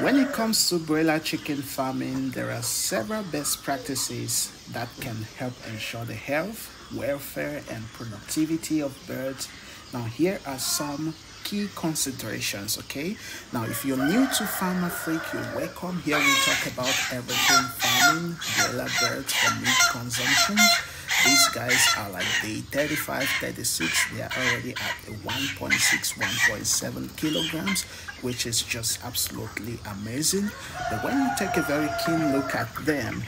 When it comes to broiler chicken farming, there are several best practices that can help ensure the health, welfare, and productivity of birds. Now, here are some key considerations okay? Now if you're new to FarmAfric you're welcome. Here we talk about everything farming broiler birds for meat consumption these guys are like day 35 36 they are already at 1.6 1.7 kilograms which is just absolutely amazing. But when you take a very keen look at them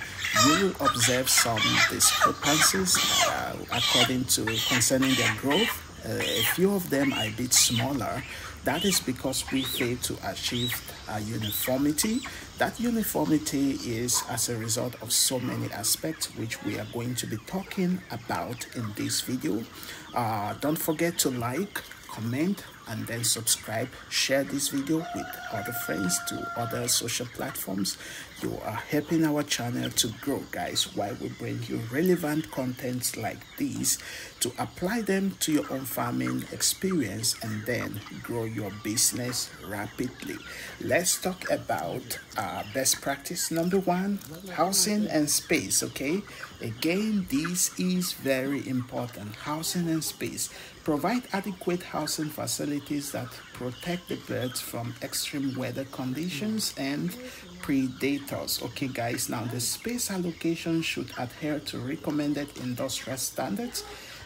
you will observe some discrepancies uh, according to concerning their growth. Uh, a few of them are a bit smaller that is because we fail to achieve uh, uniformity. That uniformity is as a result of so many aspects which we are going to be talking about in this video. Uh, don't forget to like, comment, and then subscribe share this video with other friends to other social platforms you are helping our channel to grow guys while we bring you relevant contents like these to apply them to your own farming experience and then grow your business rapidly. Let's talk about uh, best practice number one housing and space okay? Again this is very important. Housing and space. Provide adequate housing facilities that protect the birds from extreme weather conditions and predators okay guys now the space allocation should adhere to recommended industrial standards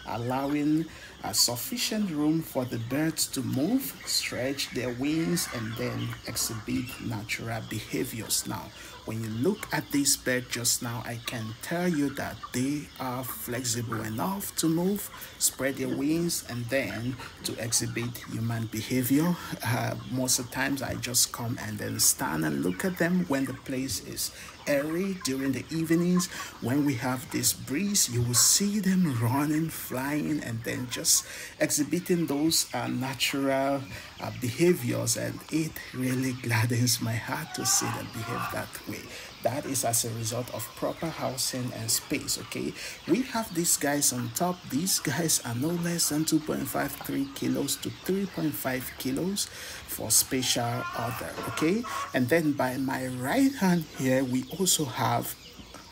allowing a sufficient room for the birds to move, stretch their wings, and then exhibit natural behaviors. Now, when you look at this bird just now, I can tell you that they are flexible enough to move, spread their wings, and then to exhibit human behavior. Uh, most of the times, I just come and then stand and look at them when the place is airy during the evenings. When we have this breeze, you will see them running, flying, and then just just exhibiting those uh, natural uh, behaviors and it really gladdens my heart to see them behave that way. That is as a result of proper housing and space okay? We have these guys on top. These guys are no less than 2.53 kilos to 3.5 kilos for special order okay? And then by my right hand here we also have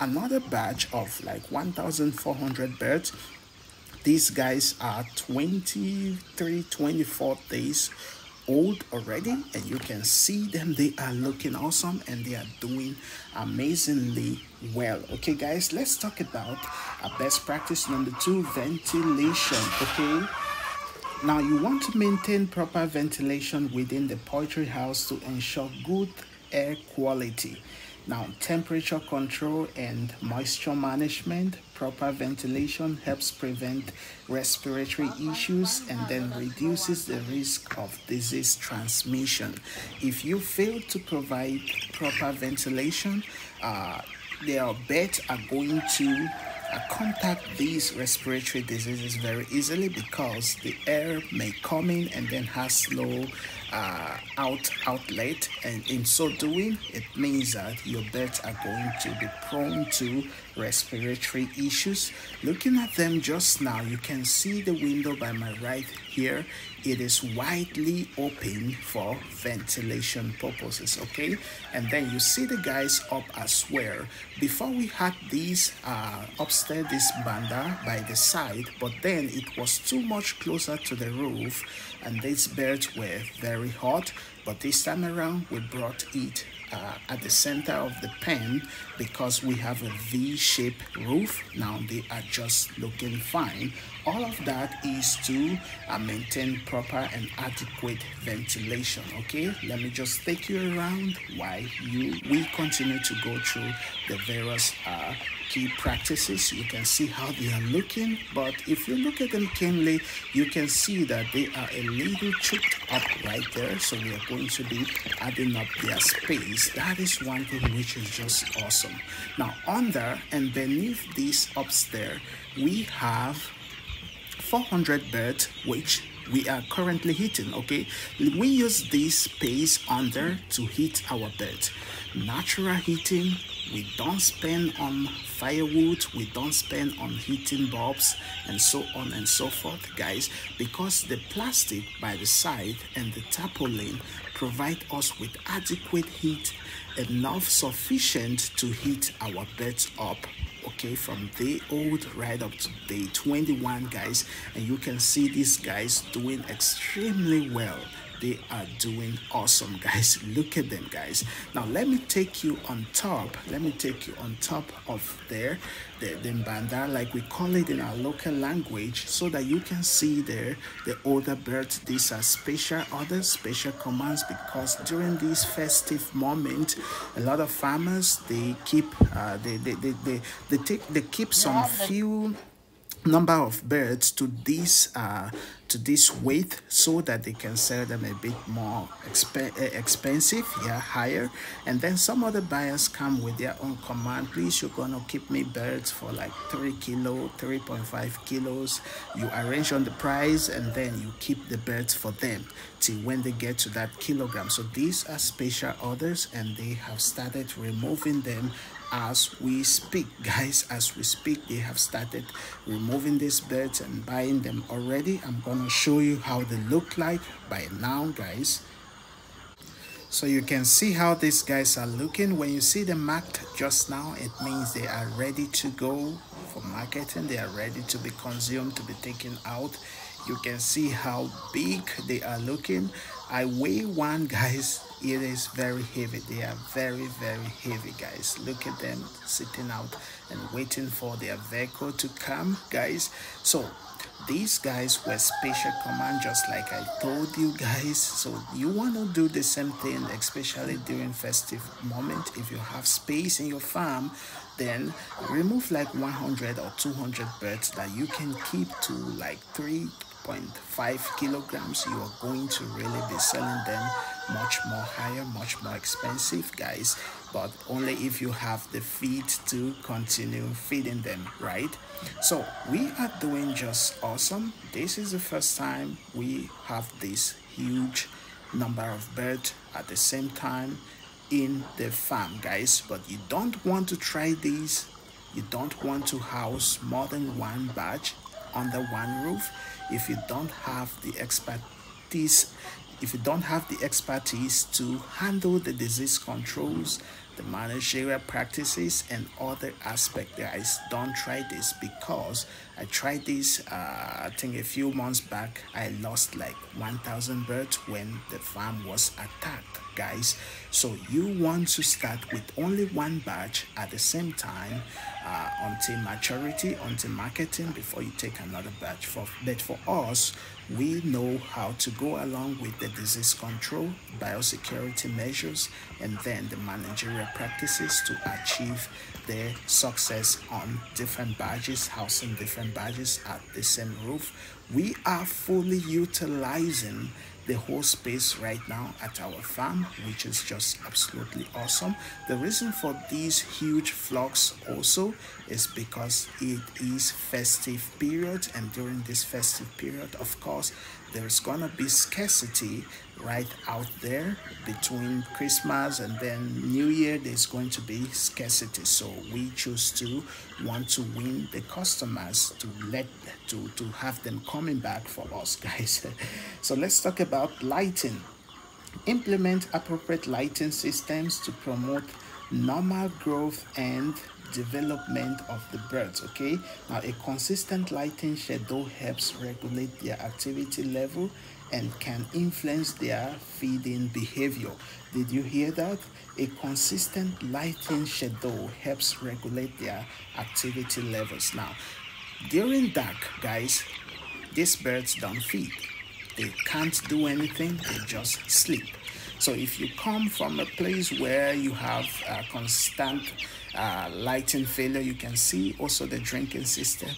another batch of like 1400 birds these guys are 23 24 days old already and you can see them. They are looking awesome and they are doing amazingly well. Okay guys let's talk about a best practice number two ventilation okay? Now you want to maintain proper ventilation within the poultry house to ensure good air quality. Now, temperature control and moisture management, proper ventilation helps prevent respiratory issues and then reduces the risk of disease transmission. If you fail to provide proper ventilation, uh, their beds are going to uh, contact these respiratory diseases very easily because the air may come in and then has no uh, out outlet and in so doing it means that your birds are going to be prone to respiratory issues. Looking at them just now you can see the window by my right here. It is widely open for ventilation purposes okay? And then you see the guys up as well. Before we had these uh, upstairs this banda by the side but then it was too much closer to the roof and these birds were very hot but this time around we brought it uh, at the center of the pen because we have a V-shaped roof. Now they are just looking fine all of that is to uh, maintain proper and adequate ventilation okay? Let me just take you around while you we continue to go through the various uh, key practices. You can see how they are looking but if you look at them keenly you can see that they are a little choked up right there so we are going to be adding up their space. That is one thing which is just awesome. Now under and beneath this upstairs we have 400 birds which we are currently heating okay? We use this space under to heat our bed. Natural heating we don't spend on firewood we don't spend on heating bulbs and so on and so forth guys because the plastic by the side and the tarpaulin provide us with adequate heat enough sufficient to heat our beds up okay from day old right up to day 21 guys. And you can see these guys doing extremely well they are doing awesome guys. Look at them guys. Now let me take you on top. Let me take you on top of there the, the banda like we call it in our local language so that you can see there the older birds. These are special other special commands because during this festive moment a lot of farmers they keep uh, they, they, they, they, they take they keep some few number of birds to this uh, to this weight so that they can sell them a bit more exp eh, expensive yeah higher. And then some other buyers come with their own command please you're gonna keep me birds for like three kilo 3.5 kilos. You arrange on the price and then you keep the birds for them till when they get to that kilogram. So these are special orders and they have started removing them as we speak guys as we speak they have started removing these birds and buying them already. I'm gonna show you how they look like by now guys. So you can see how these guys are looking. When you see them marked just now it means they are ready to go for marketing. They are ready to be consumed to be taken out you can see how big they are looking. I weigh one guys. It is very heavy. They are very very heavy guys. Look at them sitting out and waiting for their vehicle to come guys. So these guys were special command just like i told you guys. So you want to do the same thing especially during festive moment. If you have space in your farm then remove like 100 or 200 birds that you can keep to like 3.5 kilograms. You are going to really be selling them much more higher much more expensive guys. But only if you have the feed to continue feeding them right? So we are doing just awesome. This is the first time we have this huge number of birds at the same time in the farm guys. But you don't want to try this you don't want to house more than one batch under one roof if you don't have the expertise if you don't have the expertise to handle the disease controls, the managerial practices, and other aspects, guys, don't try this because I tried this, uh, I think a few months back. I lost like 1,000 birds when the farm was attacked, guys. So you want to start with only one batch at the same time uh, until maturity, until marketing before you take another batch. For but for us, we know how to go along with the disease control, biosecurity measures, and then the managerial practices to achieve the success on different badges, housing different badges at the same roof. We are fully utilizing the whole space right now at our farm, which is just absolutely awesome. The reason for these huge flocks also is because it is festive period, and during this festive period, of course, there's gonna be scarcity right out there between Christmas and then New Year. There's going to be scarcity, so we choose to want to win the customers to let to to have them coming back for us, guys. so let's talk about lighting. Implement appropriate lighting systems to promote normal growth and development of the birds okay now a consistent lighting schedule helps regulate their activity level and can influence their feeding behavior. Did you hear that? A consistent lighting shadow helps regulate their activity levels. Now during dark guys these birds don't feed. They can't do anything they just sleep. So if you come from a place where you have a constant uh, lighting failure, you can see also the drinking system.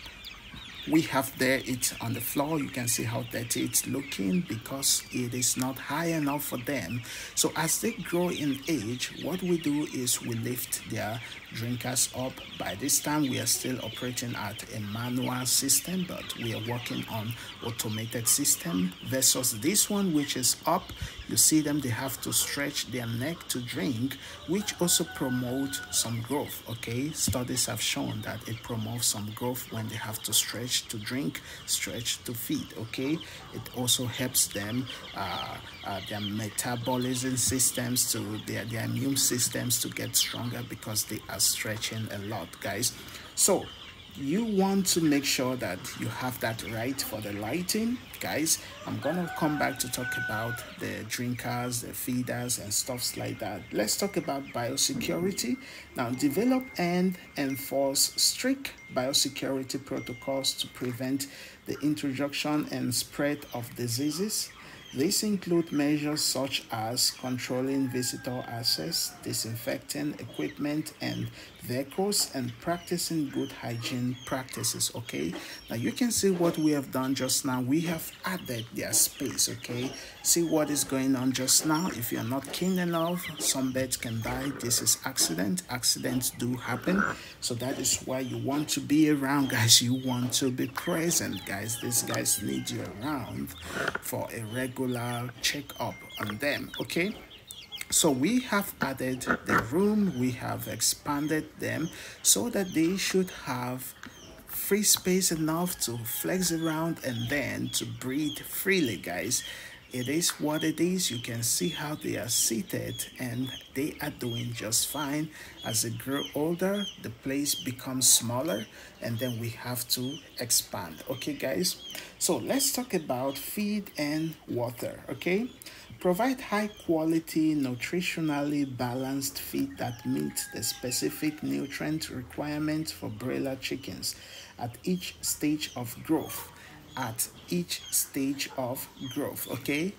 We have there it on the floor. You can see how dirty it's looking because it is not high enough for them. So as they grow in age, what we do is we lift their drinkers up. By this time, we are still operating at a manual system, but we are working on automated system versus this one, which is up you see them they have to stretch their neck to drink which also promote some growth okay? Studies have shown that it promotes some growth when they have to stretch to drink stretch to feed okay? It also helps them uh, uh, their metabolism systems to their, their immune systems to get stronger because they are stretching a lot guys. So you want to make sure that you have that right for the lighting guys i'm gonna come back to talk about the drinkers the feeders and stuffs like that. Let's talk about biosecurity. Now develop and enforce strict biosecurity protocols to prevent the introduction and spread of diseases these include measures such as controlling visitor access, disinfecting equipment and vehicles, and practicing good hygiene practices. Okay, now you can see what we have done just now. We have added their space. Okay, see what is going on just now. If you're not keen enough, some birds can die. This is accident. Accidents do happen, so that is why you want to be around, guys. You want to be present, guys. These guys need you around for a regular regular checkup on them okay? So we have added the room we have expanded them so that they should have free space enough to flex around and then to breathe freely guys it is what it is. You can see how they are seated and they are doing just fine. As they grow older the place becomes smaller and then we have to expand. Okay guys? So let's talk about feed and water okay? Provide high quality nutritionally balanced feed that meets the specific nutrient requirements for broiler chickens at each stage of growth at each stage of growth okay?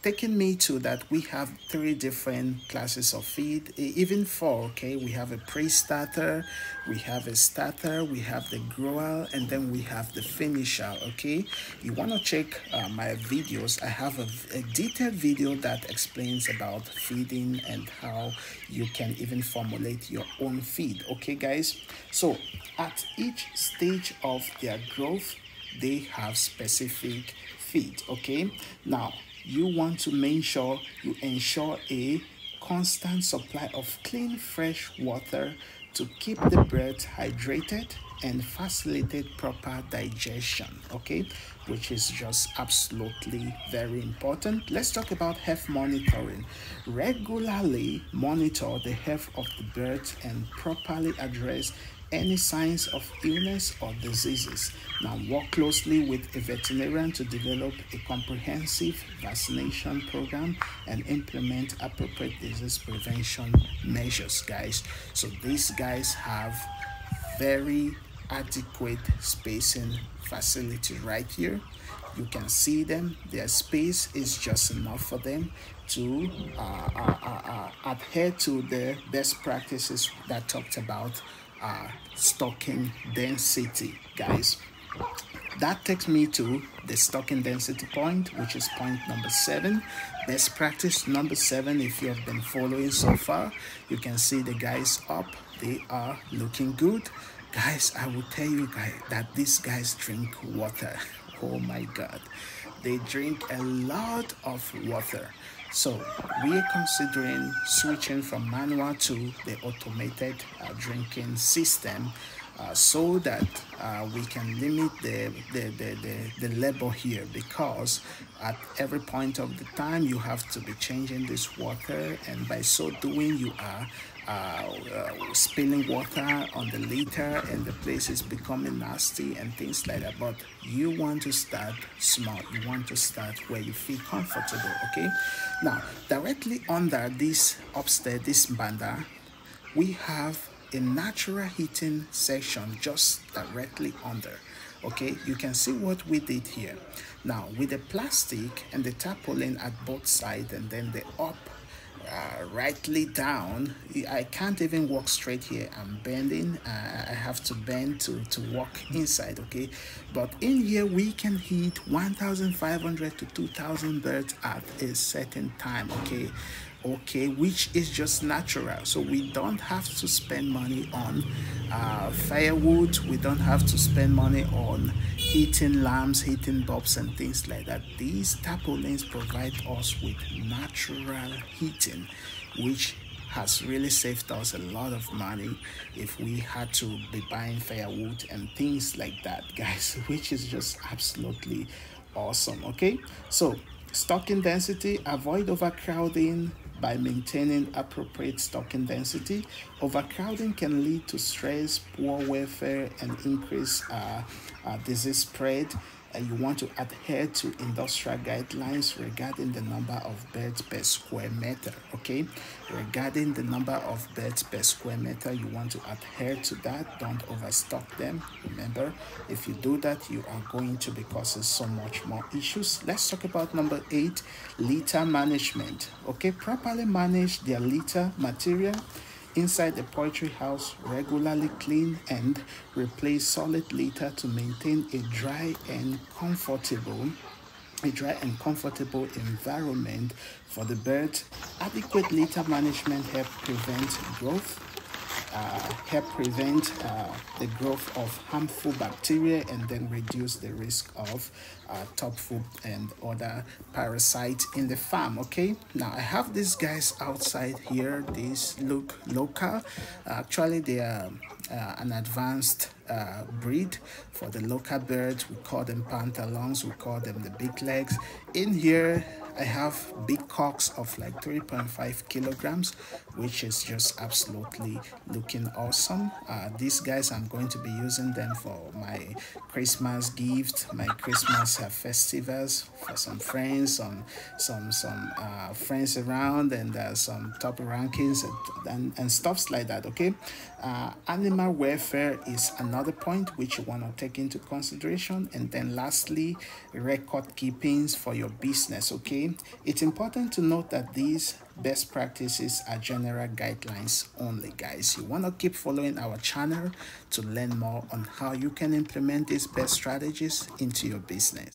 Taking me to that we have three different classes of feed. Even four okay? We have a pre-starter we have a starter we have the grower and then we have the finisher okay? You want to check uh, my videos. I have a, a detailed video that explains about feeding and how you can even formulate your own feed okay guys? So at each stage of their growth they have specific feed okay? Now you want to make sure you ensure a constant supply of clean fresh water to keep the birds hydrated and facilitate proper digestion okay? Which is just absolutely very important. Let's talk about health monitoring. Regularly monitor the health of the birds and properly address any signs of illness or diseases. Now, work closely with a veterinarian to develop a comprehensive vaccination program and implement appropriate disease prevention measures, guys. So, these guys have very adequate spacing facility right here. You can see them, their space is just enough for them to uh, uh, uh, uh adhere to the best practices that talked about uh, stocking density, guys. That takes me to the stocking density point, which is point number seven. Best practice number seven, if you have been following so far, you can see the guys up. They are looking good. Guys, I will tell you guys that these guys drink water. Oh my God. They drink a lot of water. So we are considering switching from manual to the automated uh, drinking system uh, so that uh, we can limit the, the, the, the, the labor here because at every point of the time you have to be changing this water. And by so doing you are uh, uh, spilling water on the litter and the place is becoming nasty and things like that. But you want to start small you want to start where you feel comfortable okay? Now directly under this upstairs this banda we have a natural heating section just directly under okay? You can see what we did here. Now with the plastic and the tarpaulin at both sides and then the up uh, rightly down I can't even walk straight here. I'm bending uh, I have to bend to to walk inside okay? But in here we can heat 1500 to 2000 birds at a certain time okay okay which is just natural. So we don't have to spend money on uh, firewood. We don't have to spend money on heating lamps heating bulbs and things like that. These tarpaulins provide us with natural heating which has really saved us a lot of money if we had to be buying firewood and things like that guys which is just absolutely awesome okay? So stocking density avoid overcrowding by maintaining appropriate stocking density. Overcrowding can lead to stress, poor welfare, and increased uh, uh, disease spread you want to adhere to industrial guidelines regarding the number of beds per square meter okay? Regarding the number of beds per square meter you want to adhere to that. Don't overstock them. Remember if you do that you are going to be causing so much more issues. Let's talk about number eight litter management okay? Properly manage their litter material inside the poultry house regularly clean and replace solid litter to maintain a dry and comfortable a dry and comfortable environment for the birds. Adequate litter management help prevent growth help prevent uh, the growth of harmful bacteria and then reduce the risk of uh, top food and other parasites in the farm okay? Now i have these guys outside here these look local. Actually they are uh, an advanced uh, breed for the local birds. We call them pantalons we call them the big legs. In here I have big cocks of like 3.5 kilograms, which is just absolutely looking awesome. Uh, these guys, I'm going to be using them for my Christmas gift, my Christmas uh, festivals for some friends, some some some uh, friends around, and uh, some top rankings and, and, and stuffs like that. Okay, uh, animal welfare is another point which you want to take into consideration, and then lastly, record keepings for your business. Okay it's important to note that these best practices are general guidelines only guys. You want to keep following our channel to learn more on how you can implement these best strategies into your business